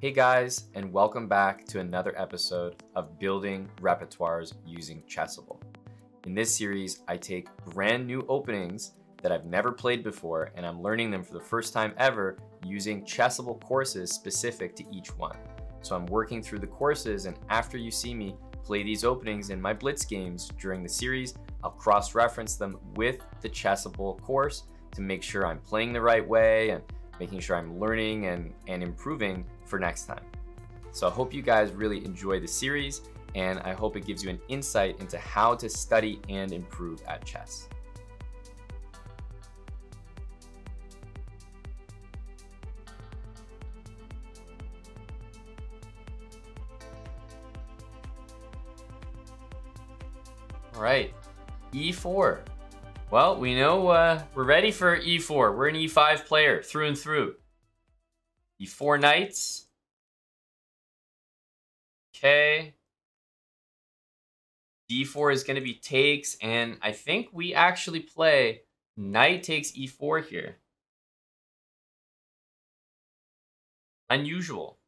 Hey guys, and welcome back to another episode of Building Repertoires Using Chessable. In this series, I take brand new openings that I've never played before and I'm learning them for the first time ever using Chessable courses specific to each one. So I'm working through the courses, and after you see me play these openings in my Blitz games during the series, I'll cross reference them with the Chessable course to make sure I'm playing the right way and making sure I'm learning and, and improving for next time. So I hope you guys really enjoy the series and I hope it gives you an insight into how to study and improve at chess. All right, e4. Well, we know uh, we're ready for e4. We're an e5 player through and through. E4 knights. Okay. d4 is going to be takes, and I think we actually play knight takes e4 here. Unusual.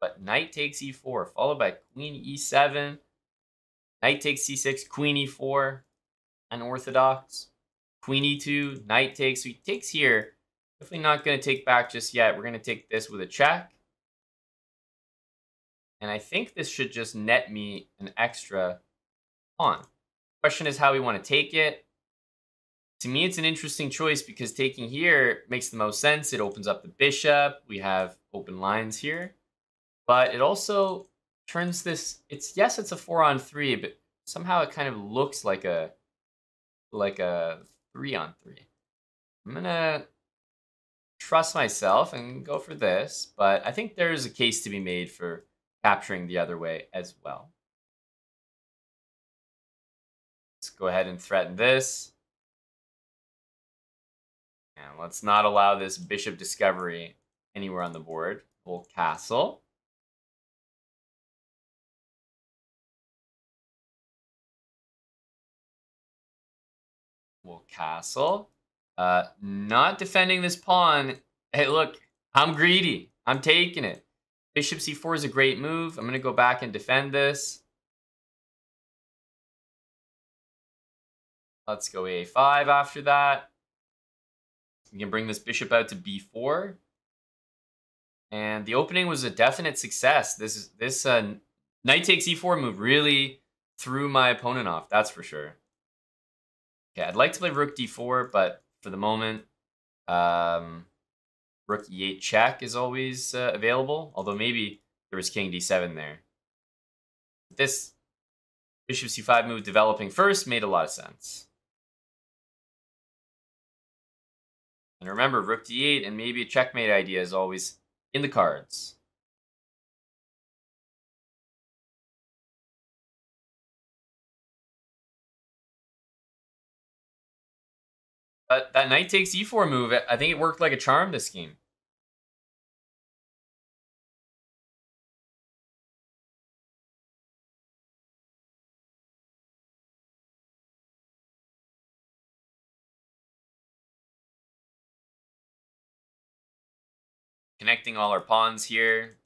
But knight takes e4, followed by queen e7. Knight takes c6, queen e4 unorthodox. Queen e2, knight takes. So he takes here. Definitely not going to take back just yet. We're going to take this with a check. And I think this should just net me an extra pawn. Question is how we want to take it. To me, it's an interesting choice because taking here makes the most sense. It opens up the bishop. We have open lines here. But it also turns this, it's yes, it's a four on three, but somehow it kind of looks like a like a three on three. I'm gonna trust myself and go for this, but I think there's a case to be made for capturing the other way as well. Let's go ahead and threaten this. And let's not allow this bishop discovery anywhere on the board. We'll castle. Castle. Uh, not defending this pawn. Hey, look, I'm greedy. I'm taking it. Bishop c4 is a great move. I'm going to go back and defend this. Let's go a5 after that. We can bring this bishop out to b4. And the opening was a definite success. This is this uh, knight takes e4 move really threw my opponent off. That's for sure. Okay, I'd like to play rook d4, but for the moment, um, rook e8 check is always uh, available. Although maybe there was king d7 there. This bishop c5 move developing first made a lot of sense. And remember, rook d8 and maybe a checkmate idea is always in the cards. But that knight takes e4 move, I think it worked like a charm this game. Connecting all our pawns here.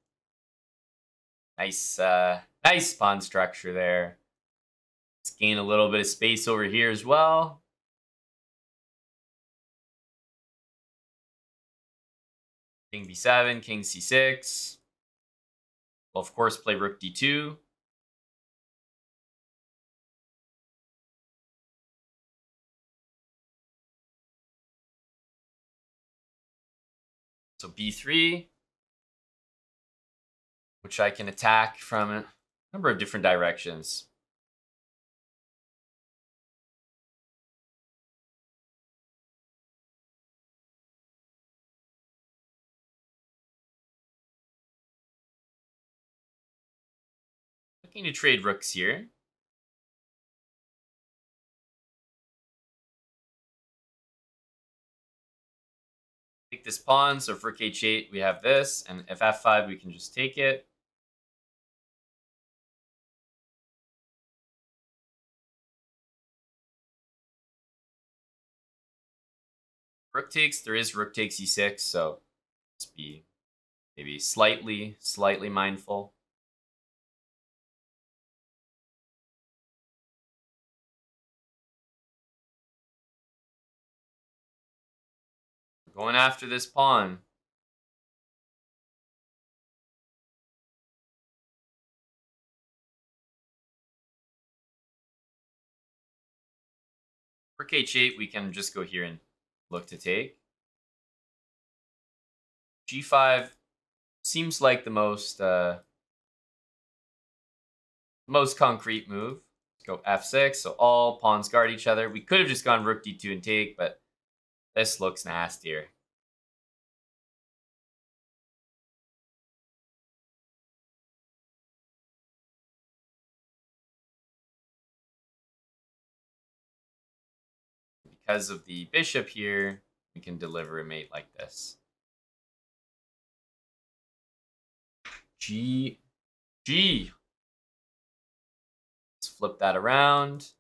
Nice, uh, nice pawn structure there. Let's gain a little bit of space over here as well. King b7, king c6. We'll, of course, play rook d2. So b3, which I can attack from a number of different directions. Looking to trade rooks here. Take this pawn, so for h8 we have this, and if f5 we can just take it. Rook takes, there is rook takes e6, so let's be maybe slightly, slightly mindful. Going after this pawn. For h8, we can just go here and look to take. g5 seems like the most uh, most concrete move. Let's go f6, so all pawns guard each other. We could have just gone rook d2 and take, but this looks nastier. Because of the bishop here, we can deliver a mate like this. G, G. Let's flip that around.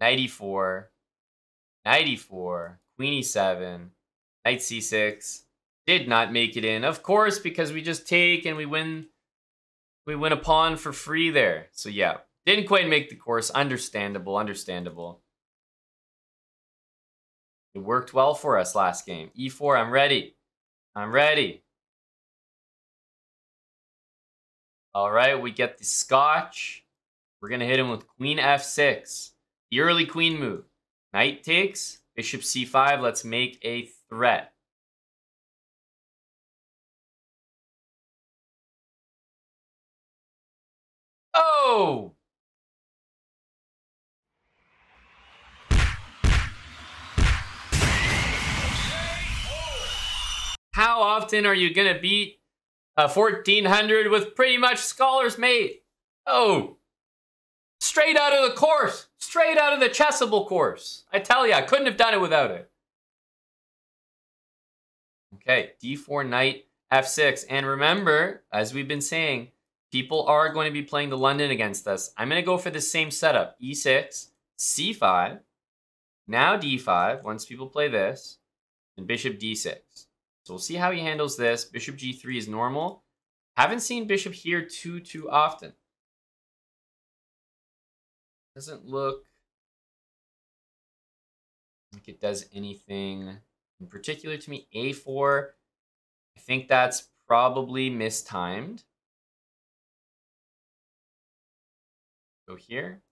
94, 94, queen e7, knight c6. Did not make it in, of course, because we just take and we win. We win a pawn for free there. So yeah, didn't quite make the course. Understandable, understandable. It worked well for us last game. e4, I'm ready. I'm ready. All right, we get the scotch. We're going to hit him with queen f6. The early queen move. Knight takes, bishop c5. Let's make a threat. Oh! How often are you going to beat a 1400 with pretty much Scholar's Mate? Oh, straight out of the course. Straight out of the Chessable course. I tell you, I couldn't have done it without it. Okay, d4 knight f6. And remember, as we've been saying, people are going to be playing the London against us. I'm going to go for the same setup. e6, c5, now d5, once people play this, and bishop d6. So we'll see how he handles this. Bishop g3 is normal. Haven't seen bishop here too, too often. Doesn't look like it does anything in particular to me. A4, I think that's probably mistimed. Go here,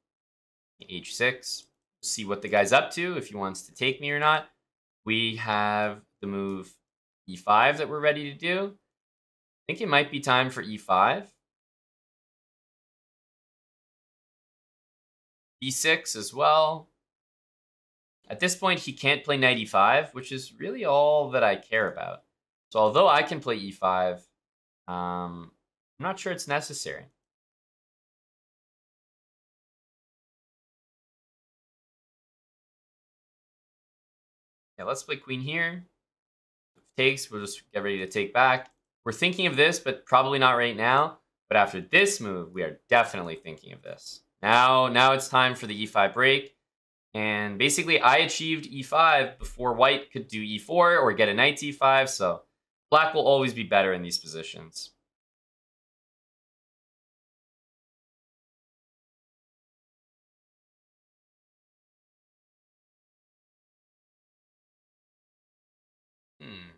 h6, see what the guy's up to, if he wants to take me or not. We have the move e5 that we're ready to do. I think it might be time for e5. E6 as well. At this point, he can't play knight e5, which is really all that I care about. So although I can play e5, um, I'm not sure it's necessary. Yeah, let's play queen here. takes, we'll just get ready to take back. We're thinking of this, but probably not right now. But after this move, we are definitely thinking of this. Now, now it's time for the e5 break. And basically, I achieved e5 before white could do e4 or get a knight e5, so black will always be better in these positions. Hmm.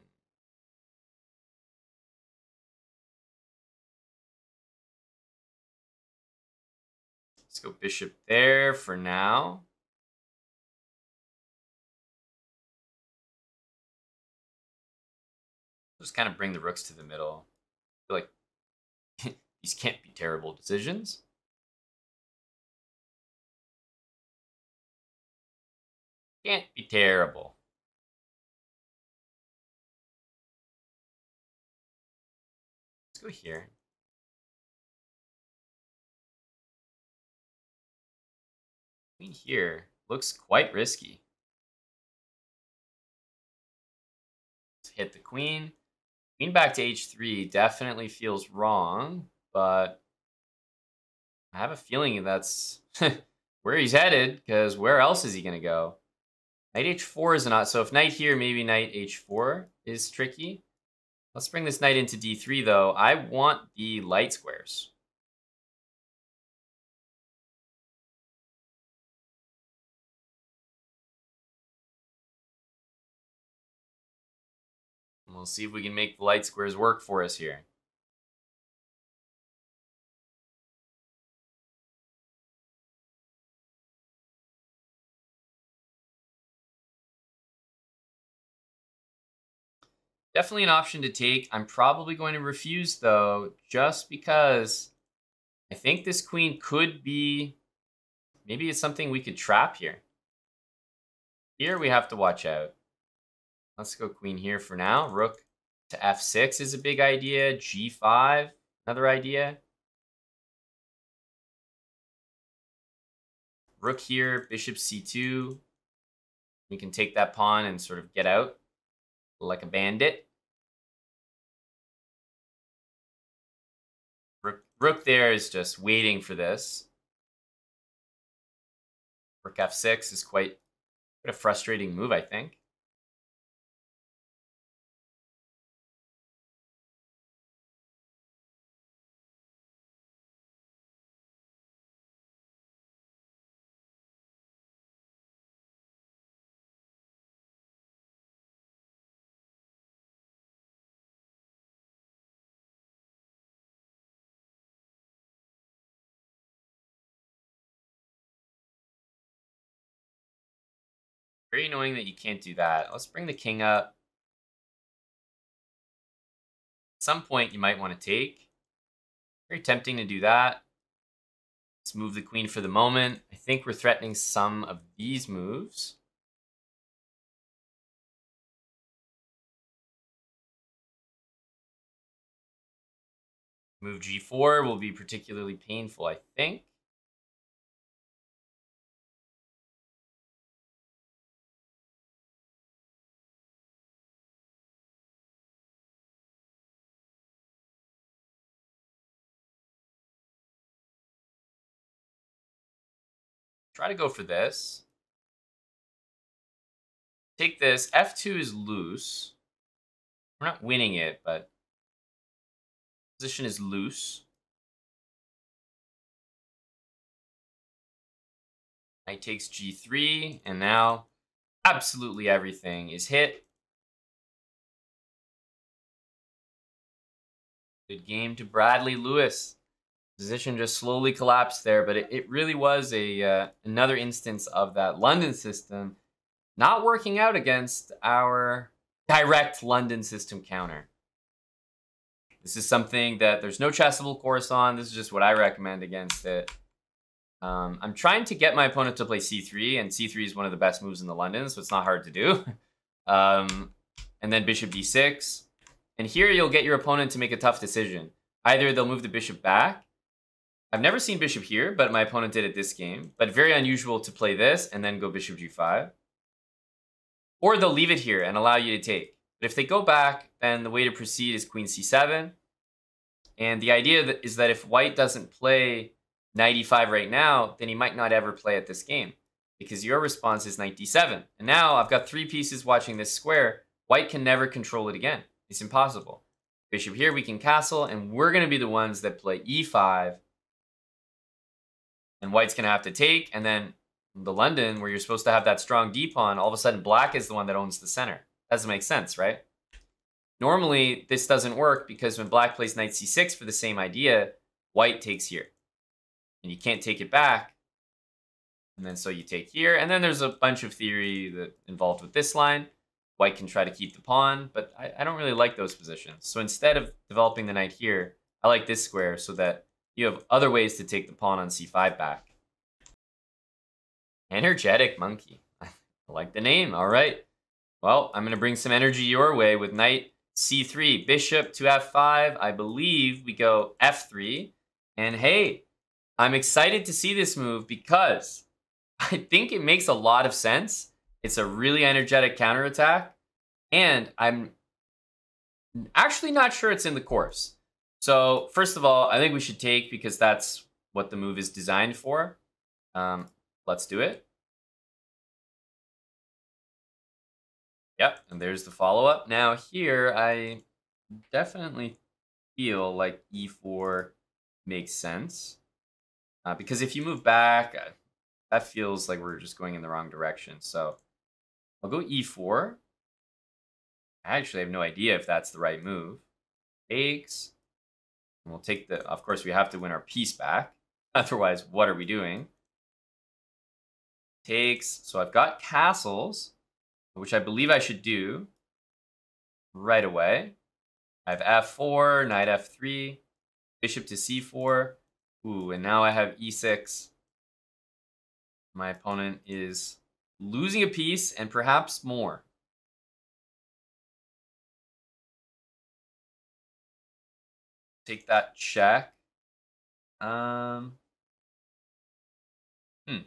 Let's go bishop there for now. Just kind of bring the rooks to the middle. I feel like these can't be terrible decisions. Can't be terrible. Let's go here. Queen here looks quite risky. Hit the queen. Queen back to h3 definitely feels wrong, but I have a feeling that's where he's headed, because where else is he going to go? Knight h4 is not. So if knight here, maybe knight h4 is tricky. Let's bring this knight into d3, though. I want the light squares. We'll see if we can make the light squares work for us here. Definitely an option to take. I'm probably going to refuse, though, just because I think this queen could be... Maybe it's something we could trap here. Here we have to watch out. Let's go queen here for now. Rook to f6 is a big idea. g5, another idea. Rook here, bishop c2. We can take that pawn and sort of get out like a bandit. Rook there is just waiting for this. Rook f6 is quite, quite a frustrating move, I think. Very annoying that you can't do that. Let's bring the king up. At some point, you might want to take. Very tempting to do that. Let's move the queen for the moment. I think we're threatening some of these moves. Move g4 will be particularly painful, I think. Try to go for this. Take this. F2 is loose. We're not winning it, but position is loose. Knight takes g3, and now absolutely everything is hit. Good game to Bradley Lewis. Position just slowly collapsed there, but it, it really was a uh, another instance of that London system not working out against our direct London system counter. This is something that there's no chessable course on. This is just what I recommend against it. Um, I'm trying to get my opponent to play c3, and c3 is one of the best moves in the London, so it's not hard to do. um, and then bishop d6. And here you'll get your opponent to make a tough decision. Either they'll move the bishop back, I've never seen bishop here, but my opponent did it this game. But very unusual to play this and then go bishop g5. Or they'll leave it here and allow you to take. But if they go back, then the way to proceed is queen c7. And the idea is that if white doesn't play knight e5 right now, then he might not ever play at this game. Because your response is knight d7. And now I've got three pieces watching this square. White can never control it again. It's impossible. Bishop here, we can castle, and we're going to be the ones that play e5 and white's gonna have to take, and then the London, where you're supposed to have that strong d pawn, all of a sudden black is the one that owns the center. Doesn't make sense, right? Normally, this doesn't work because when black plays knight c6 for the same idea, white takes here. And you can't take it back. And then so you take here. And then there's a bunch of theory that involved with this line. White can try to keep the pawn, but I, I don't really like those positions. So instead of developing the knight here, I like this square so that you have other ways to take the pawn on c5 back. Energetic monkey. I like the name. All right. Well, I'm going to bring some energy your way with knight c3, bishop to f5. I believe we go f3. And hey, I'm excited to see this move because I think it makes a lot of sense. It's a really energetic counterattack. And I'm actually not sure it's in the course. So first of all, I think we should take because that's what the move is designed for. Um, let's do it. Yep, and there's the follow-up. Now here, I definitely feel like e4 makes sense. Uh, because if you move back, uh, that feels like we're just going in the wrong direction. So I'll go e4. I actually have no idea if that's the right move. Takes. And we'll take the, of course, we have to win our piece back. Otherwise, what are we doing? Takes. So I've got castles, which I believe I should do right away. I have f4, knight f3, bishop to c4. Ooh, and now I have e6. My opponent is losing a piece and perhaps more. Take that check. Um, hmm.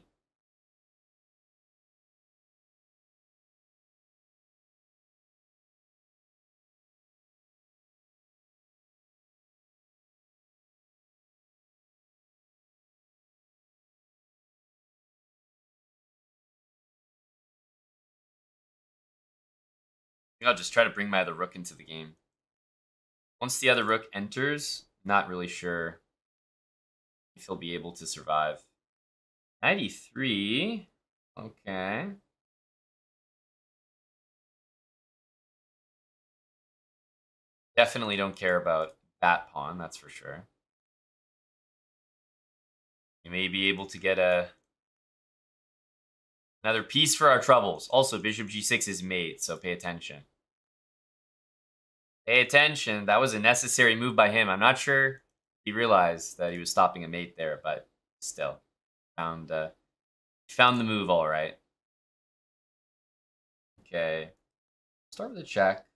I'll just try to bring my other rook into the game. Once the other rook enters, not really sure if he'll be able to survive. 93. Okay. Definitely don't care about that pawn, that's for sure. You may be able to get a another piece for our troubles. Also, bishop g6 is mate, so pay attention. Pay attention. That was a necessary move by him. I'm not sure he realized that he was stopping a mate there, but still. Found uh found the move all right. Okay. Start with a check.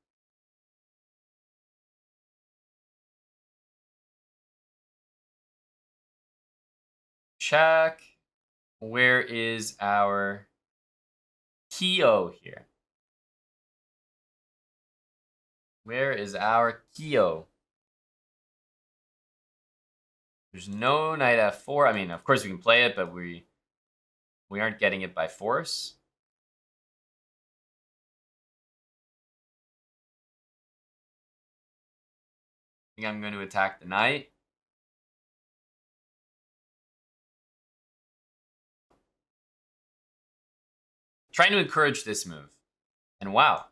Check. Where is our Keo here? Where is our Keo? There's no knight f4. I mean, of course we can play it, but we we aren't getting it by force. I think I'm going to attack the knight. Trying to encourage this move. And wow,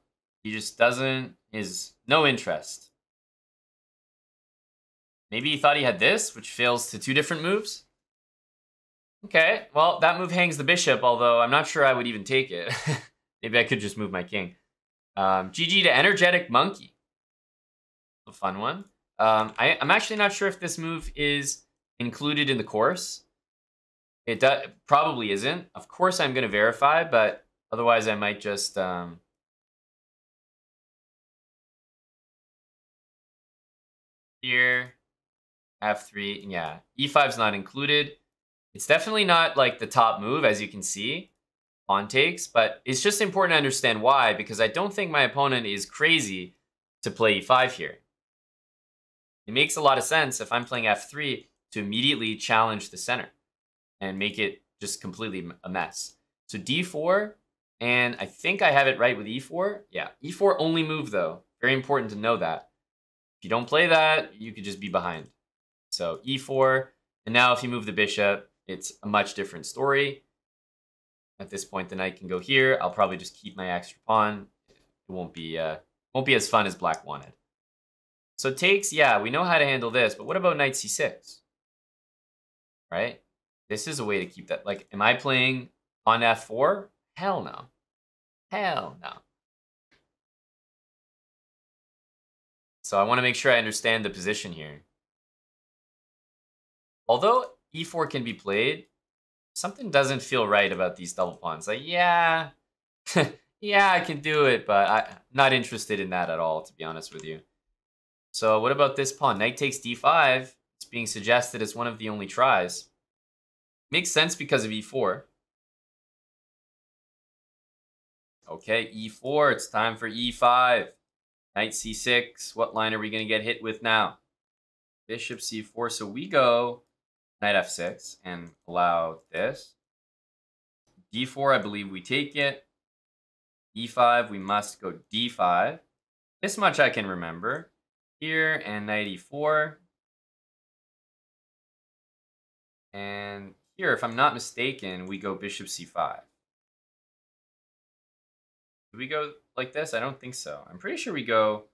he just doesn't, is no interest. Maybe he thought he had this, which fails to two different moves. Okay, well, that move hangs the bishop, although I'm not sure I would even take it. Maybe I could just move my king. Um, GG to Energetic Monkey. A fun one. Um, I, am actually not sure if this move is included in the course. It probably isn't. Of course, I'm going to verify, but otherwise I might just... Um, here, f3, yeah. e5 is not included. It's definitely not like the top move, as you can see, pawn takes, but it's just important to understand why, because I don't think my opponent is crazy to play e5 here. It makes a lot of sense if I'm playing f3 to immediately challenge the center and make it just completely a mess. So d4, and I think I have it right with e4. Yeah, e4 only move though. Very important to know that. If you don't play that, you could just be behind. So e4, and now if you move the bishop, it's a much different story. At this point, the knight can go here. I'll probably just keep my extra pawn. It won't be uh, won't be as fun as black wanted. So takes, yeah, we know how to handle this, but what about knight c6? Right? This is a way to keep that. Like, am I playing on f4? Hell no. Hell no. So I want to make sure I understand the position here. Although e4 can be played, something doesn't feel right about these double pawns. Like, yeah, yeah, I can do it, but I'm not interested in that at all, to be honest with you. So what about this pawn? Knight takes d5. It's being suggested as one of the only tries. Makes sense because of e4. Okay, e4. It's time for e5. Knight c6. What line are we going to get hit with now? Bishop c4. So we go knight f6 and allow this. d4, I believe we take it. e5, we must go d5. This much I can remember. Here and knight e4. And here, if I'm not mistaken, we go bishop c5. Do we go like this? I don't think so. I'm pretty sure we go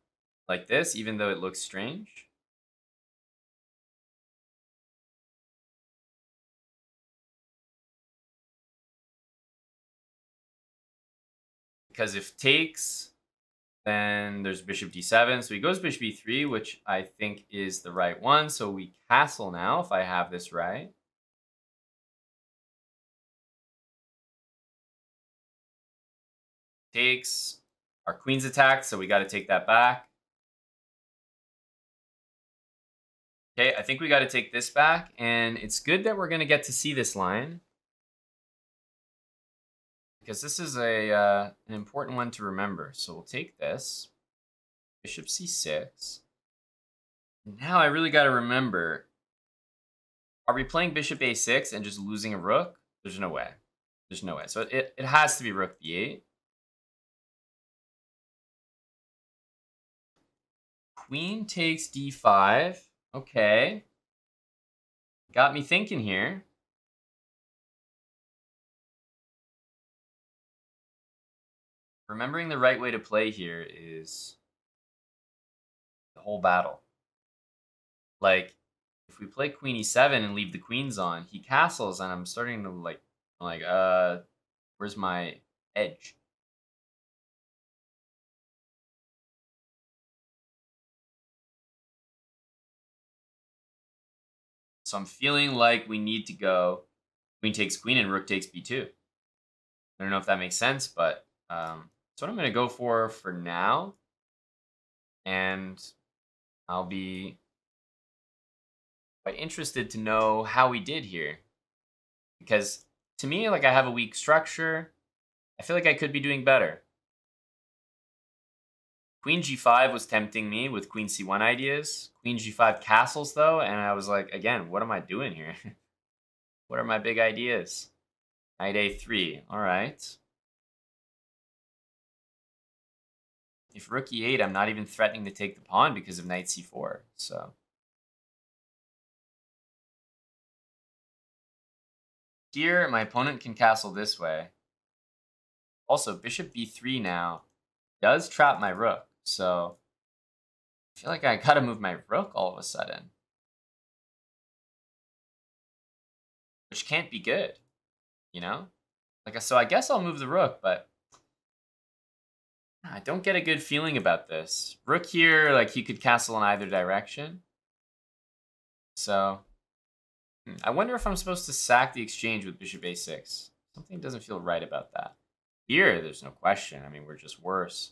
like this, even though it looks strange. Because if takes, then there's bishop d7. So he goes bishop e3, which I think is the right one. So we castle now, if I have this right. Takes. Our queen's attacked, so we got to take that back. Okay, I think we got to take this back, and it's good that we're going to get to see this line. Because this is a uh, an important one to remember. So we'll take this. Bishop c6. Now I really got to remember, are we playing bishop a6 and just losing a rook? There's no way. There's no way. So it, it has to be rook b8. Queen takes d5. Okay. Got me thinking here. Remembering the right way to play here is the whole battle. Like, if we play queen e7 and leave the queens on, he castles, and I'm starting to, like, like, uh, where's my edge? So I'm feeling like we need to go queen takes queen and rook takes b2. I don't know if that makes sense, but um, that's what I'm going to go for for now. And I'll be quite interested to know how we did here. Because to me, like I have a weak structure. I feel like I could be doing better. Queen g5 was tempting me with queen c1 ideas. Queen g5 castles, though, and I was like, again, what am I doing here? what are my big ideas? Knight a3. All right. If rook e8, I'm not even threatening to take the pawn because of knight c4. So. Here, my opponent can castle this way. Also, bishop b3 now does trap my rook. So I feel like I gotta move my rook all of a sudden. Which can't be good, you know? Like, so I guess I'll move the rook, but I don't get a good feeling about this. Rook here, like he could castle in either direction. So hmm, I wonder if I'm supposed to sack the exchange with bishop a6. Something doesn't feel right about that. Here, there's no question. I mean, we're just worse.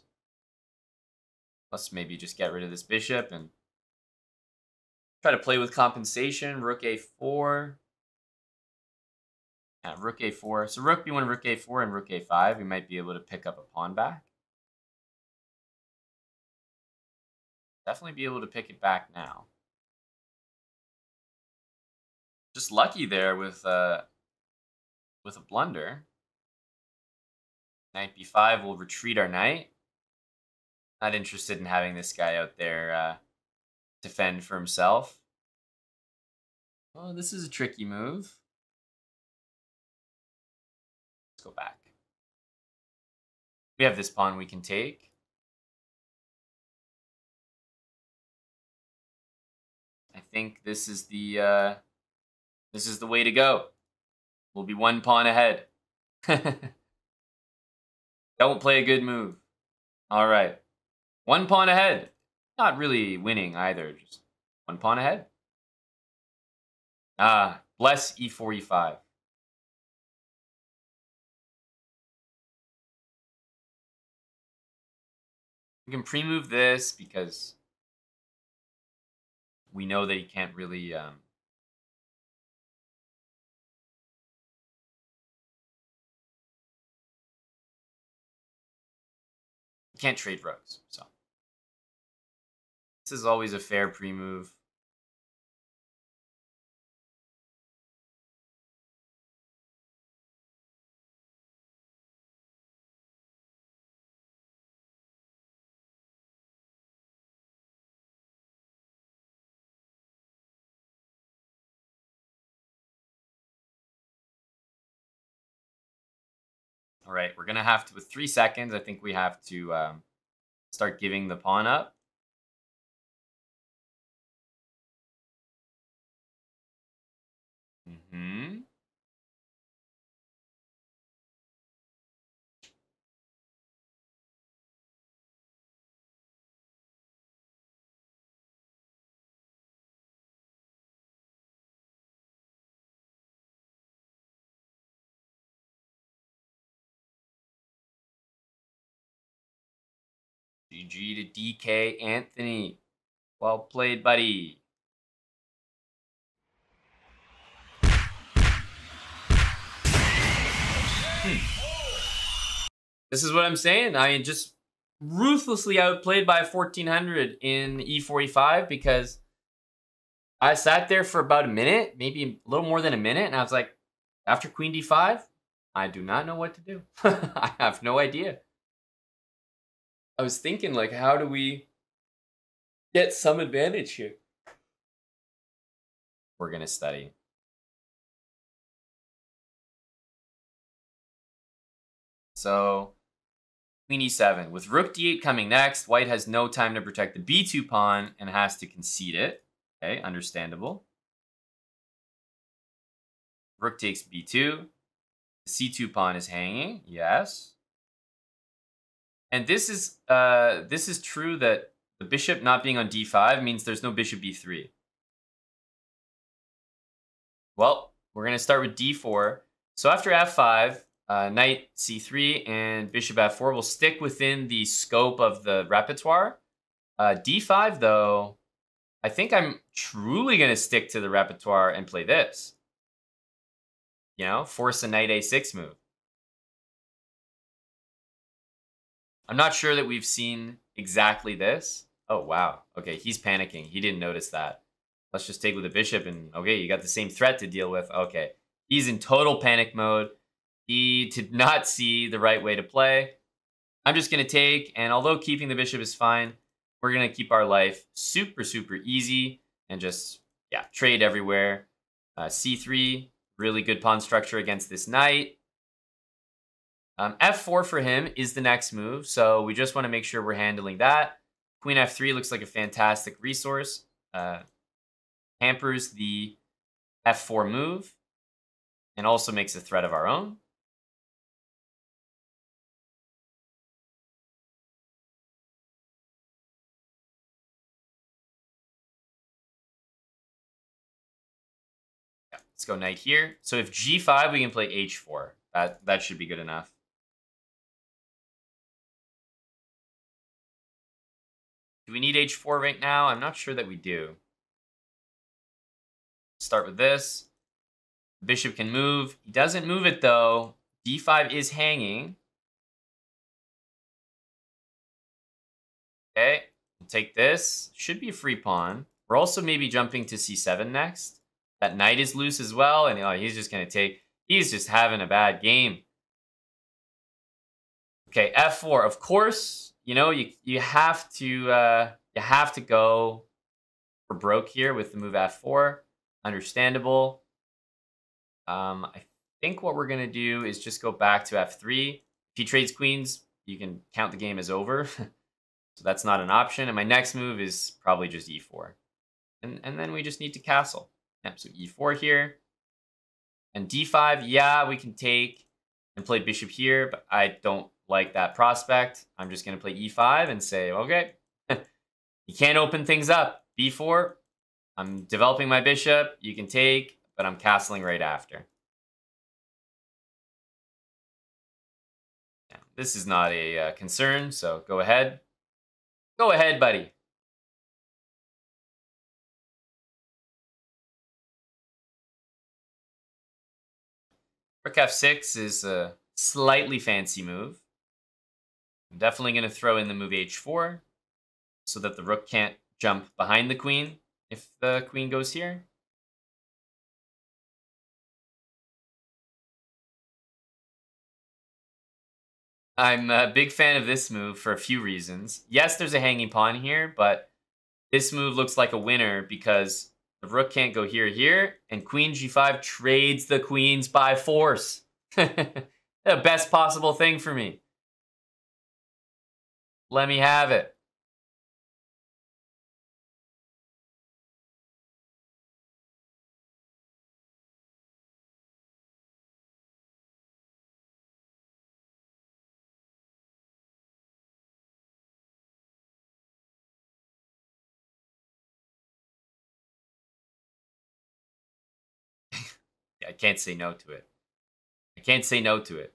Let's maybe just get rid of this bishop and try to play with compensation. Rook a4. Yeah, rook a4. So rook b1, rook a4, and rook a5. We might be able to pick up a pawn back. Definitely be able to pick it back now. Just lucky there with uh, with a blunder. Knight b5 will retreat our knight. Not interested in having this guy out there uh, defend for himself. Oh, this is a tricky move. Let's go back. We have this pawn we can take. I think this is the uh, this is the way to go. We'll be one pawn ahead. Don't play a good move. All right. One pawn ahead. Not really winning either, just one pawn ahead. Ah, bless e4, e5. We can pre-move this because we know that he can't really um, can't trade rooks, so this is always a fair pre-move. All right, we're going to have to, with three seconds, I think we have to um, start giving the pawn up. Mm-hmm. GG to DK Anthony. Well played, buddy. This is what I'm saying. I mean, just ruthlessly outplayed by 1400 in E45 because I sat there for about a minute, maybe a little more than a minute, and I was like, after Queen D5, I do not know what to do. I have no idea. I was thinking, like, how do we get some advantage here? We're going to study. So, queen e7. With rook d8 coming next, white has no time to protect the b2 pawn and has to concede it. Okay, understandable. Rook takes b2. The c2 pawn is hanging. Yes. And this is uh, this is true that the bishop not being on d5 means there's no bishop b3. Well, we're going to start with d4. So after f5, uh, knight c3 and bishop f4 will stick within the scope of the repertoire. Uh, d5, though, I think I'm truly going to stick to the repertoire and play this. You know, force a knight a6 move. I'm not sure that we've seen exactly this. Oh, wow. Okay, he's panicking. He didn't notice that. Let's just take with the bishop and, okay, you got the same threat to deal with. Okay, he's in total panic mode. He did not see the right way to play. I'm just going to take, and although keeping the bishop is fine, we're going to keep our life super, super easy and just, yeah, trade everywhere. Uh, C3, really good pawn structure against this knight. Um, f4 for him is the next move, so we just want to make sure we're handling that. Queen f3 looks like a fantastic resource. Uh, hampers the f4 move and also makes a threat of our own. Let's go knight here. So if g5, we can play h4. That, that should be good enough. Do we need h4 right now? I'm not sure that we do. Start with this. Bishop can move. He doesn't move it though. d5 is hanging. Okay, we'll take this. Should be a free pawn. We're also maybe jumping to c7 next. That knight is loose as well, and oh, he's just going to take... He's just having a bad game. Okay, f4. Of course, you know, you you have to uh, you have to go for broke here with the move f4. Understandable. Um, I think what we're gonna do is just go back to f3. If he trades queens, you can count the game as over. so that's not an option. And my next move is probably just e4. And, and then we just need to castle. Yep, so e4 here. And d5, yeah, we can take and play bishop here, but I don't like that prospect. I'm just going to play e5 and say, okay, you can't open things up. b4, I'm developing my bishop. You can take, but I'm castling right after. Yeah, this is not a uh, concern, so go ahead. Go ahead, buddy. Rook f6 is a slightly fancy move. I'm definitely going to throw in the move h4 so that the rook can't jump behind the queen if the queen goes here. I'm a big fan of this move for a few reasons. Yes, there's a hanging pawn here, but this move looks like a winner because the rook can't go here, here, and queen g5 trades the queens by force. The best possible thing for me. Let me have it. Can't say no to it. I can't say no to it.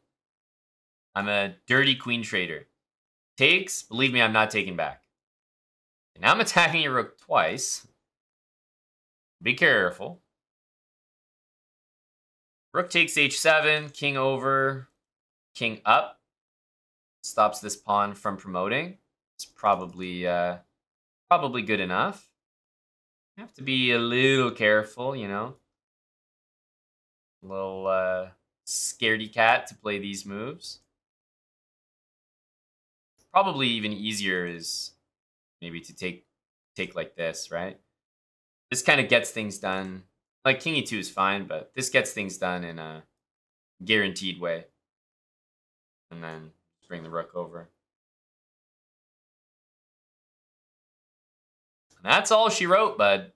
I'm a dirty queen trader. Takes, believe me, I'm not taking back. And now I'm attacking your rook twice. Be careful. Rook takes h7, king over, king up. Stops this pawn from promoting. It's probably uh, probably good enough. have to be a little careful, you know little uh, scaredy cat to play these moves. Probably even easier is maybe to take take like this, right? This kind of gets things done. Like king e2 is fine, but this gets things done in a guaranteed way. And then bring the rook over. And that's all she wrote, bud.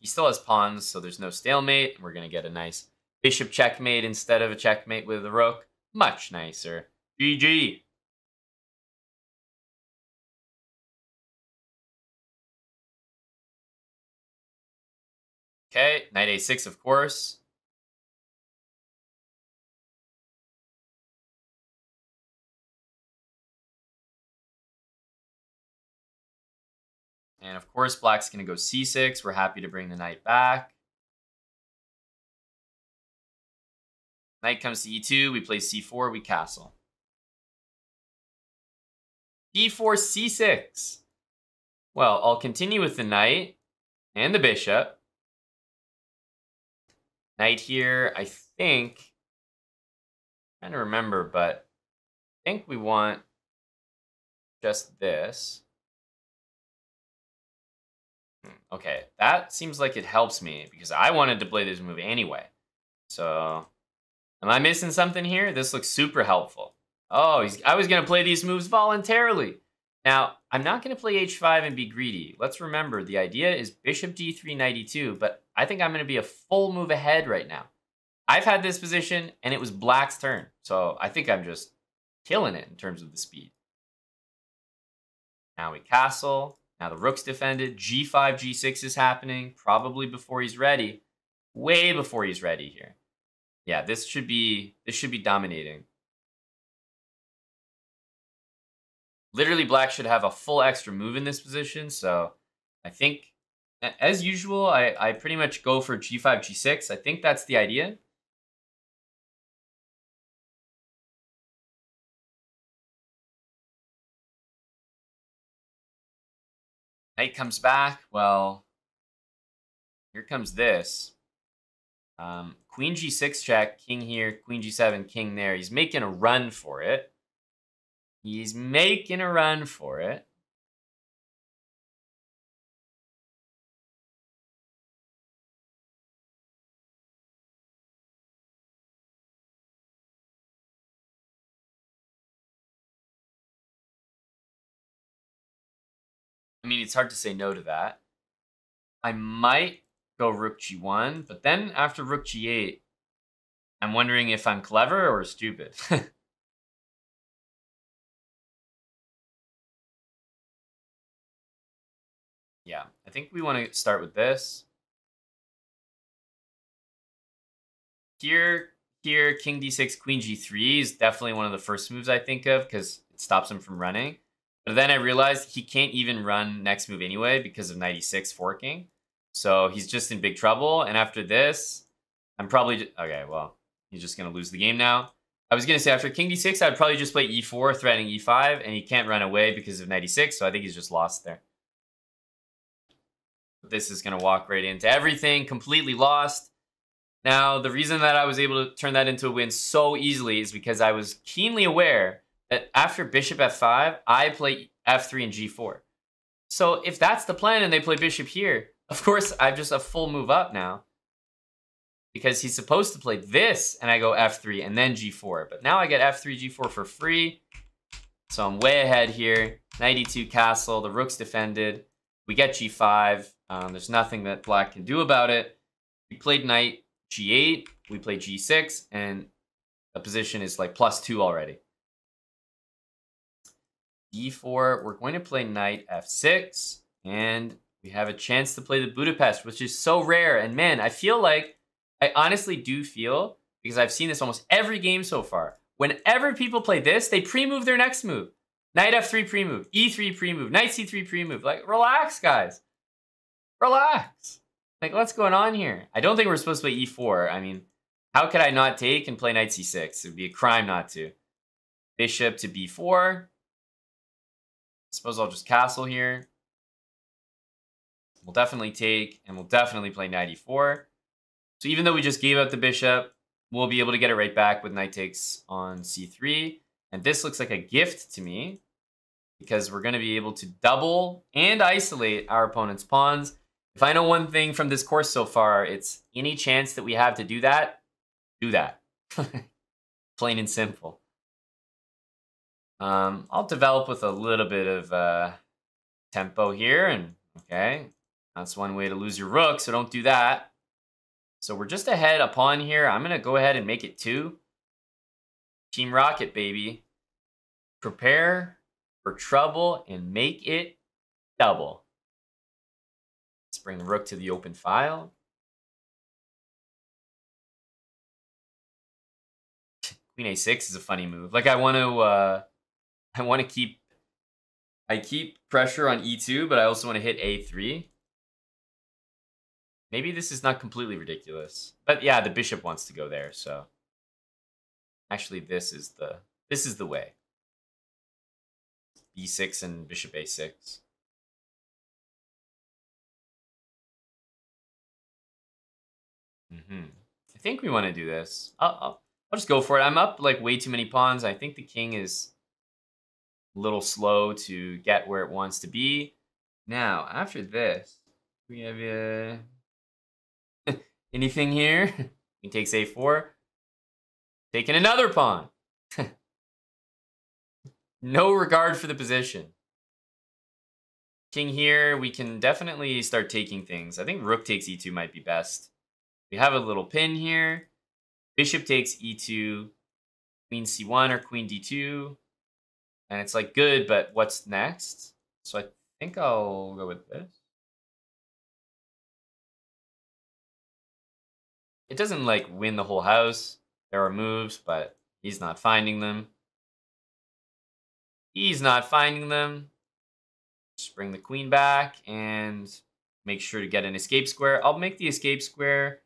He still has pawns, so there's no stalemate. We're going to get a nice bishop checkmate instead of a checkmate with a rook. Much nicer. GG. Okay, knight a6, of course. And of course, black's going to go c6. We're happy to bring the knight back. Knight comes to e2. We play c4. We castle. d4, c6. Well, I'll continue with the knight and the bishop. Knight here, I think. I'm trying to remember, but I think we want just this. Okay, that seems like it helps me because I wanted to play this move anyway. So, am I missing something here? This looks super helpful. Oh, I was going to play these moves voluntarily. Now, I'm not going to play h5 and be greedy. Let's remember, the idea is bishop d3, knight e2, but I think I'm going to be a full move ahead right now. I've had this position, and it was black's turn. So I think I'm just killing it in terms of the speed. Now we castle. Now the rook's defended. G5, G6 is happening, probably before he's ready. Way before he's ready here. Yeah, this should be this should be dominating. Literally, black should have a full extra move in this position, so I think, as usual, I, I pretty much go for G5, G6. I think that's the idea. Knight comes back. Well, here comes this. Um, queen g6 check, king here, queen g7, king there. He's making a run for it. He's making a run for it. Mean, it's hard to say no to that. I might go rook g1, but then after rook g8, I'm wondering if I'm clever or stupid. yeah, I think we want to start with this. Here, here, king d6, queen g3 is definitely one of the first moves I think of because it stops him from running. But then I realized he can't even run next move anyway because of 96 forking. So he's just in big trouble. And after this, I'm probably... Okay, well, he's just going to lose the game now. I was going to say after king d6, I'd probably just play e4, threatening e5. And he can't run away because of 96. So I think he's just lost there. This is going to walk right into everything. Completely lost. Now, the reason that I was able to turn that into a win so easily is because I was keenly aware after bishop f5, I play f3 and g4. So if that's the plan and they play bishop here, of course, I'm just a full move up now. Because he's supposed to play this, and I go f3 and then g4. But now I get f3, g4 for free. So I'm way ahead here. Knight e2 castle, the rook's defended. We get g5. Um, there's nothing that black can do about it. We played knight g8, we played g6, and the position is like plus two already. D4, we're going to play knight f6, and we have a chance to play the Budapest, which is so rare. And man, I feel like, I honestly do feel, because I've seen this almost every game so far, whenever people play this, they pre-move their next move. Knight f3 pre-move, e3 pre-move, knight c3 pre-move. Like, relax, guys. Relax. Like, what's going on here? I don't think we're supposed to play e4. I mean, how could I not take and play knight c6? It would be a crime not to. Bishop to b4. Suppose I'll just castle here. We'll definitely take, and we'll definitely play knight e4. So even though we just gave up the bishop, we'll be able to get it right back with knight takes on c3. And this looks like a gift to me because we're going to be able to double and isolate our opponent's pawns. If I know one thing from this course so far, it's any chance that we have to do that, do that. Plain and simple. Um, I'll develop with a little bit of uh, tempo here. And okay, that's one way to lose your rook, so don't do that. So we're just ahead a pawn here. I'm going to go ahead and make it two. Team Rocket, baby. Prepare for trouble and make it double. Let's bring the rook to the open file. Queen a6 is a funny move. Like I want to, uh, I want to keep, I keep pressure on e2, but I also want to hit a3. Maybe this is not completely ridiculous, but yeah, the bishop wants to go there. So actually, this is the this is the way b6 and bishop a6. Mm-hmm. I think we want to do this. I'll, I'll, just go for it. I'm up like way too many pawns. I think the king is little slow to get where it wants to be. Now, after this, we have uh, anything here. He takes a4. Taking another pawn. No regard for the position. King here, we can definitely start taking things. I think rook takes e2 might be best. We have a little pin here. Bishop takes e2, queen c1 or queen d2. And it's like good, but what's next? So I think I'll go with this. It doesn't like win the whole house. There are moves, but he's not finding them. He's not finding them. Just bring the queen back and make sure to get an escape square. I'll make the escape square.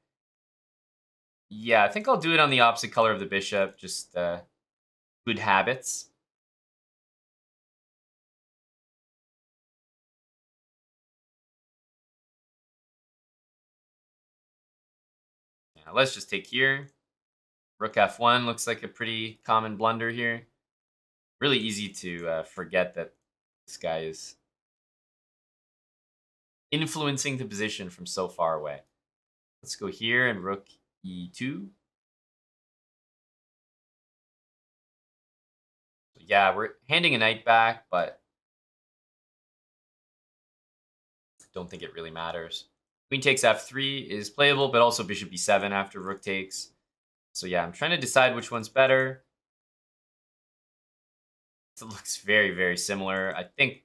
Yeah, I think I'll do it on the opposite color of the bishop. Just uh, good habits. Let's just take here. Rook f1 looks like a pretty common blunder here really easy to uh, forget that this guy is influencing the position from so far away. Let's go here and rook e2. Yeah, we're handing a knight back, but don't think it really matters. Queen takes f3 is playable, but also bishop b7 after rook takes. So yeah, I'm trying to decide which one's better. It looks very, very similar. I think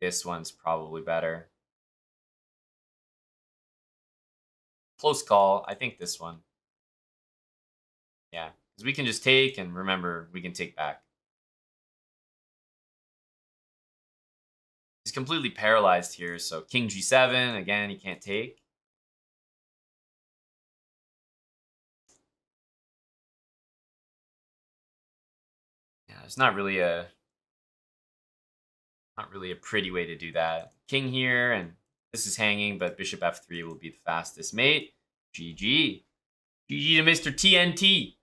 this one's probably better. Close call. I think this one. Yeah, because we can just take, and remember, we can take back. He's completely paralyzed here, so king g7, again, he can't take. There's not really a not really a pretty way to do that. King here, and this is hanging, but bishop f3 will be the fastest mate. GG. GG to Mr. TNT.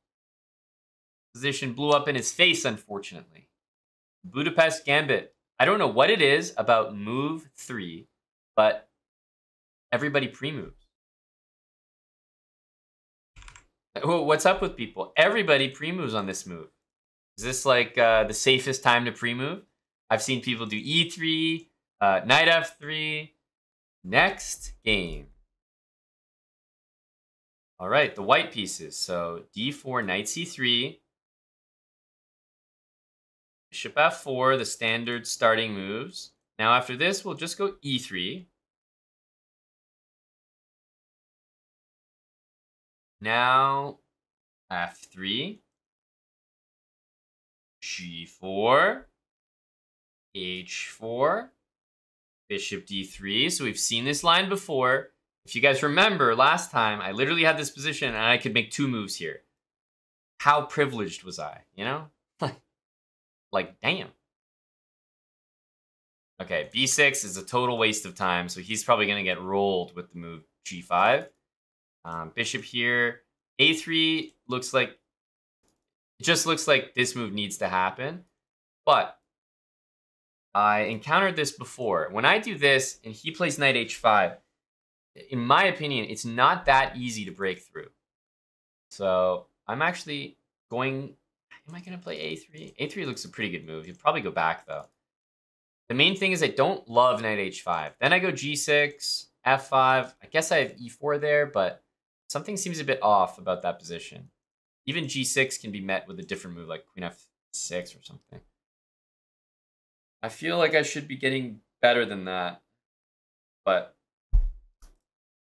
Position blew up in his face, unfortunately. Budapest Gambit. I don't know what it is about move three, but everybody pre-moves. What's up with people? Everybody pre-moves on this move. Is this like uh, the safest time to pre-move? I've seen people do E3, uh, knight F3. Next game. All right, the white pieces. So D4, knight C3. Bishop F4, the standard starting moves. Now after this, we'll just go E3. Now F3. G4. H4. Bishop D3. So we've seen this line before. If you guys remember last time, I literally had this position and I could make two moves here. How privileged was I, you know? like, damn. Okay, b6 is a total waste of time, so he's probably going to get rolled with the move g5. Um, bishop here. a3 looks like... It just looks like this move needs to happen. But I encountered this before. When I do this and he plays knight h5, in my opinion, it's not that easy to break through. So I'm actually going. Am I going to play a3? a3 looks a pretty good move. You'd probably go back though. The main thing is I don't love knight h5. Then I go g6, f5. I guess I have e4 there, but something seems a bit off about that position. Even g6 can be met with a different move like queen f6 or something. I feel like I should be getting better than that. But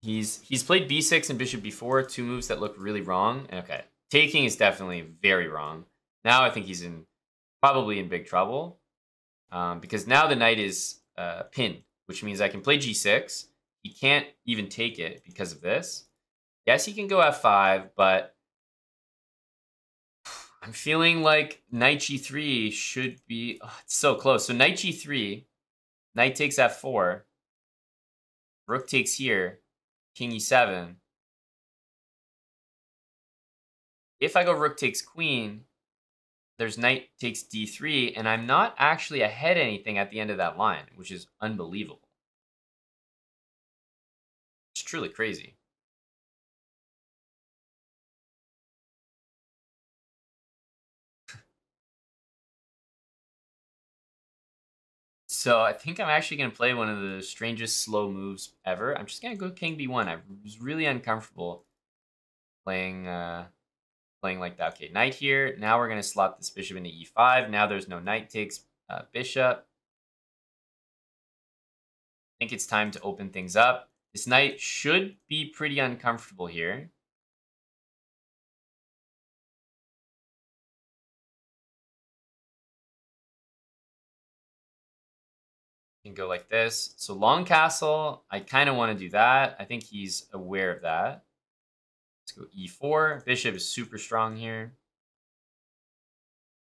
He's he's played b6 and bishop b4, two moves that look really wrong. Okay, taking is definitely very wrong. Now I think he's in probably in big trouble um, because now the knight is uh, pinned, which means I can play g6. He can't even take it because of this. Yes, he can go f5, but I'm feeling like knight g3 should be oh, it's so close. So knight g3, knight takes f4, rook takes here king e7. If I go rook takes queen, there's knight takes d3, and I'm not actually ahead anything at the end of that line, which is unbelievable. It's truly crazy. So I think I'm actually going to play one of the strangest slow moves ever. I'm just going to go king b1. I was really uncomfortable playing uh, playing like that. Okay, knight here. Now we're going to slot this bishop into e5. Now there's no knight takes uh, bishop. I think it's time to open things up. This knight should be pretty uncomfortable here. Can go like this. So long castle, I kind of want to do that. I think he's aware of that. Let's go e4. Bishop is super strong here.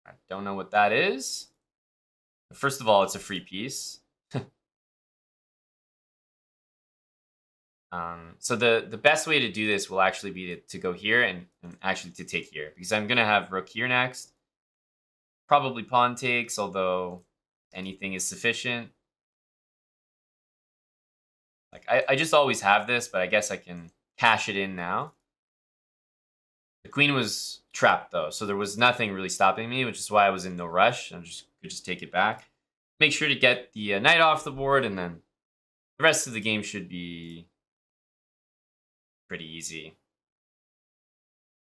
I don't know what that is. First of all, it's a free piece. um, so the, the best way to do this will actually be to, to go here and, and actually to take here. Because I'm going to have rook here next. Probably pawn takes, although anything is sufficient. Like I, I just always have this, but I guess I can cash it in now. The queen was trapped though, so there was nothing really stopping me, which is why I was in no rush. I just could just take it back. Make sure to get the uh, knight off the board, and then the rest of the game should be pretty easy.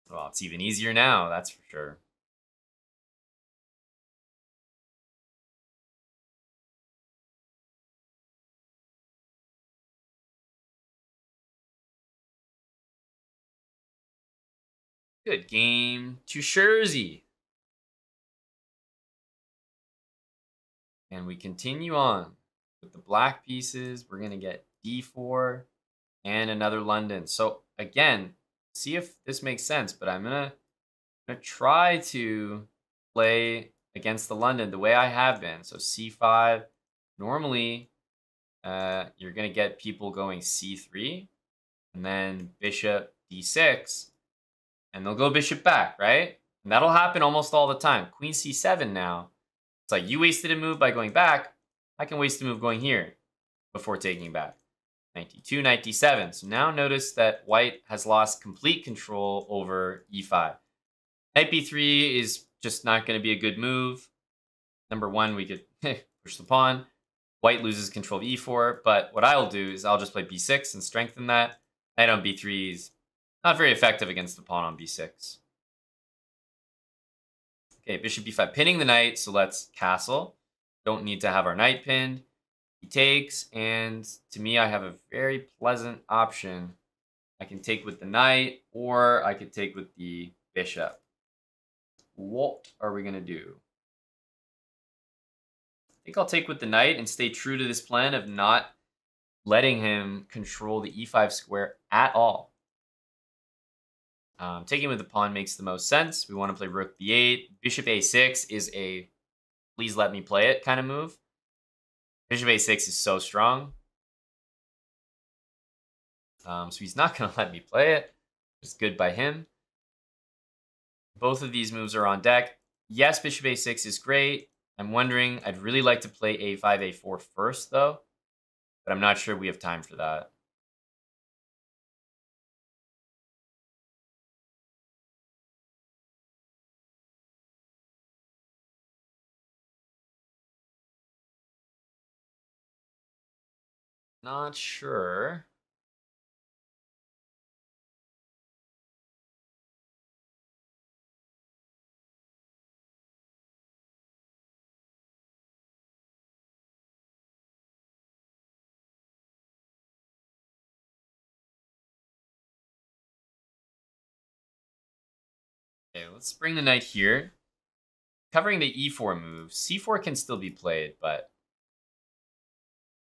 Well, it's even easier now, that's for sure. Good game to Schurzy. And we continue on with the black pieces. We're going to get d4 and another London. So again, see if this makes sense, but I'm going to try to play against the London the way I have been. So c5, normally uh, you're going to get people going c3 and then bishop d6 and they'll go bishop back, right? And that'll happen almost all the time. Queen c7 now. It's like you wasted a move by going back. I can waste a move going here before taking back. 92, 97. So now notice that white has lost complete control over e5. Knight b3 is just not going to be a good move. Number one, we could push the pawn. White loses control of e4, but what I'll do is I'll just play b6 and strengthen that. Knight on b3 is not very effective against the pawn on b6. Okay, bishop b5, pinning the knight, so let's castle. Don't need to have our knight pinned. He takes, and to me, I have a very pleasant option. I can take with the knight, or I could take with the bishop. What are we going to do? I think I'll take with the knight and stay true to this plan of not letting him control the e5 square at all. Um, taking with the pawn makes the most sense. We want to play rook b8. Bishop a6 is a please let me play it kind of move. Bishop a6 is so strong. Um, so he's not going to let me play it. It's good by him. Both of these moves are on deck. Yes, bishop a6 is great. I'm wondering, I'd really like to play a5, a4 first, though. But I'm not sure we have time for that. Not sure. Okay, let's bring the knight here. Covering the e4 move. c4 can still be played, but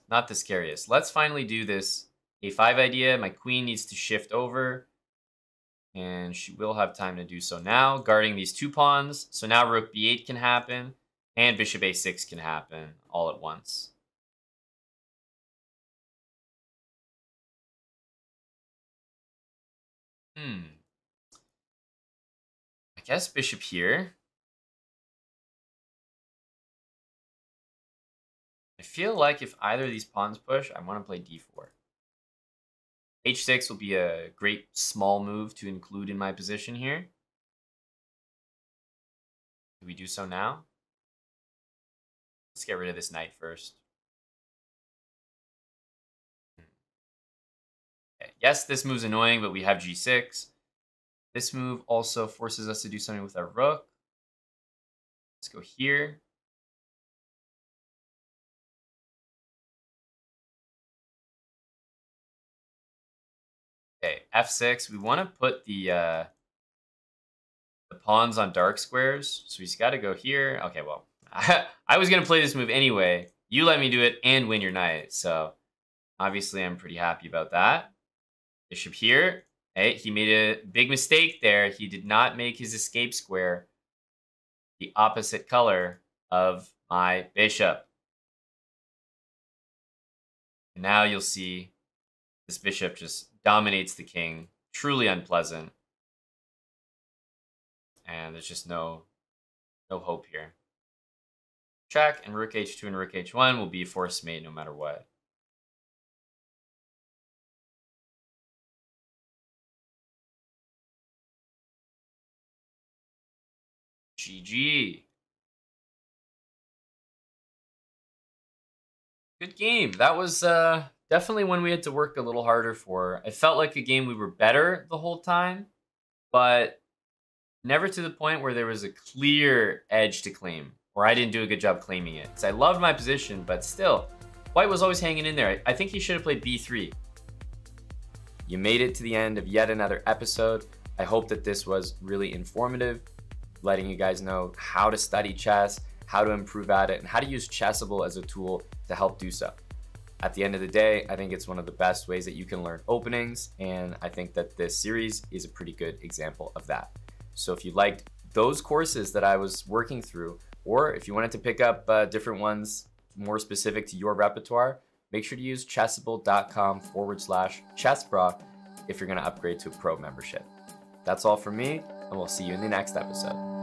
not the scariest. Let's finally do this a5 idea. My queen needs to shift over. And she will have time to do so now, guarding these two pawns. So now rook b8 can happen, and bishop a6 can happen all at once. Hmm. I guess bishop here. Feel like if either of these pawns push, I want to play d4. h6 will be a great small move to include in my position here. Do we do so now? Let's get rid of this knight first. Hmm. Okay. Yes, this move's annoying, but we have g6. This move also forces us to do something with our rook. Let's go here. F6. We want to put the uh, the pawns on dark squares. So he's got to go here. Okay, well, I, I was going to play this move anyway. You let me do it and win your knight. So obviously I'm pretty happy about that. Bishop here. Hey, he made a big mistake there. He did not make his escape square the opposite color of my bishop. And now you'll see this bishop just dominates the king. Truly unpleasant. And there's just no no hope here. Check, and rook h2 and rook h1 will be force mate no matter what. GG. Good game. That was uh definitely one we had to work a little harder for. I felt like a game we were better the whole time, but never to the point where there was a clear edge to claim, or I didn't do a good job claiming it. So I loved my position, but still, White was always hanging in there. I think he should have played b3. You made it to the end of yet another episode. I hope that this was really informative, letting you guys know how to study chess, how to improve at it, and how to use Chessable as a tool to help do so at the end of the day, I think it's one of the best ways that you can learn openings, and I think that this series is a pretty good example of that. So if you liked those courses that I was working through, or if you wanted to pick up uh, different ones more specific to your repertoire, make sure to use chessable.com forward slash chessbrah if you're going to upgrade to a pro membership. That's all from me, and we'll see you in the next episode.